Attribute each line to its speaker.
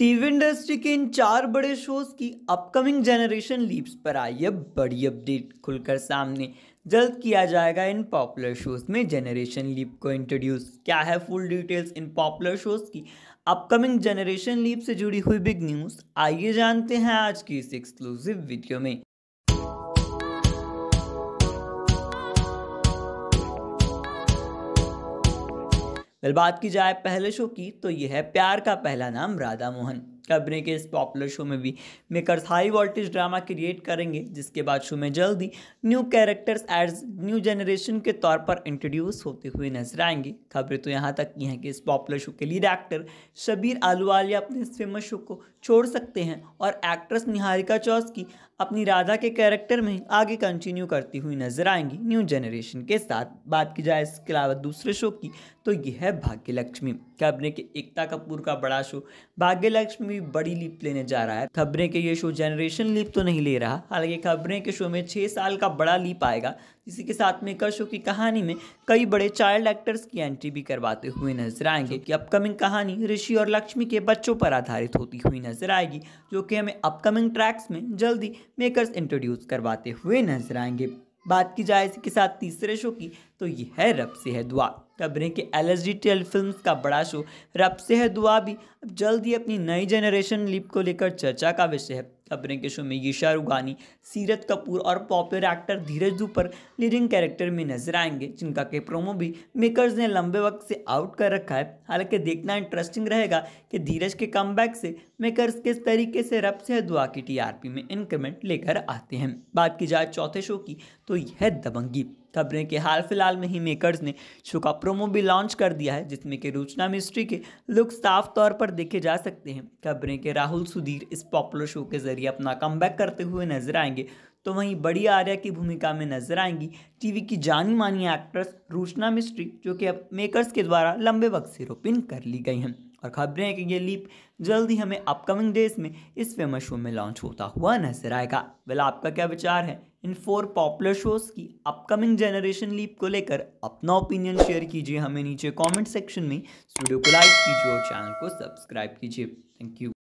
Speaker 1: TV industry के इन चार बड़े शोज़ की अपकमिंग जनरेशन लीप्स पर आई अब बड़ी अपडेट खुलकर सामने। जल्द किया जाएगा इन पॉपुलर शोज़ में जनरेशन लीप को इंट्रोड्यूस क्या है फुल डिटेल्स इन पॉपुलर शोज़ की? अपकमिंग जनरेशन लीप से जुड़ी हुई बिग न्यूज़ आइए जानते हैं आज की इस एक्सक्लूसिव वीडियो में। वेल बात की जाए पहले शो की तो यह है प्यार का पहला नाम राधा मोहन खबरें के इस पॉपुलर शो में भी makers high voltage drama create करेंगे, जिसके बाद शो में जल्दी new characters as new generation के तौर पर इंट्रोड्यूस होते हुए नज़र आएँगे। खबरें तो यहाँ तक की हैं कि इस पॉपुलर शो के लीड एक्टर शबीर आलूवालिया अपने इस फ़ेमस शो को छोड़ सकते हैं और एक्ट्रेस निहारिका चौस की अपनी राधा के कैरेक्टर में आगे कंटिन्यू करती हुई नज़र आएँगी न्यू जनरेशन के साथ। बात की जाए इसके अलावा दूसरे शो की तो यह है भाग्य लक्ष्मी खबरें के एकता कपूर का बड़ा शो भाग्य लक्ष्मी भी बड़ी लीप लेने जा रहा है। खबरें के ये शो जनरेशन लीप तो नहीं ले रहा। हालाँकि खबरें के शो में छः साल का बड़ा लीप आएगा इसी के साथ में कर शो की कहानी में कई बड़े चाइल्ड एक्टर्स की एंट्री भी करवाते हुए नज़र आएँगे कि अपकमिंग कहानी ऋषि और लक्ष्मी के बच्चों पर आधारित होती हुई नज़र आएगी, जो कि हमें अपकमिंग ट्रैक्स में जल्दी मेकर्स इंट्रोड्यूस करवाते हुए नज़र आएँगे। बात की जाए इसके साथ तीसरे शो की तो ये है रब से है दुआ। खबरें कि एल एस डी का बड़ा शो। रब से है दुआ भी। अब जल्द ही अपनी नई जनरेशन लिप को लेकर चर्चा का विषय है। खबरें के शो में ईशा रुगानी सीरत कपूर और popular actor Dheeraj Dhoopar leading character में नज़र आएँगे, जिनका के प्रोमो भी मेकर्स ने लंबे वक्त से आउट कर रखा है। हालाँकि देखना इंटरेस्टिंग रहेगा कि धीरज के कम से मेकर्स किस तरीके से रब से दुआ की टीआरपी में इंक्रीमेंट लेकर आते हैं। बात की जाए चौथे शो की तो यह दबंगी। खबरें कि हाल फ़िलहाल में ही मेकर्स ने शो का प्रोमो भी लॉन्च कर दिया है, जिसमें कि रूचना मिस्ट्री के लुक साफ़ तौर पर देखे जा सकते हैं। खबरें कि राहुल सुधीर इस पॉपुलर शो के ज़रिए अपना कम करते हुए नज़र आएँगे तो वहीं बड़ी आर्या की भूमिका में नज़र आएँगी टीवी की जानी मानी एक्ट्रेस रूचना मिस्ट्री, जो कि अब मेकर्स के द्वारा लंबे वक्त से रोपिन कर ली गई हैं। और खबरें हैं कि ये लीप जल्दी हमें अपकमिंग डेज़ में इस फ़ेमस शो में लॉन्च होता हुआ नज़र आएगा। वेल, आपका क्या विचार है इन फोर पॉपुलर शोज़ की अपकमिंग जनरेशन लीप को लेकर? अपना ओपिनियन शेयर कीजिए हमें नीचे कमेंट सेक्शन में। वीडियो को लाइक कीजिए और चैनल को सब्सक्राइब कीजिए। Thank you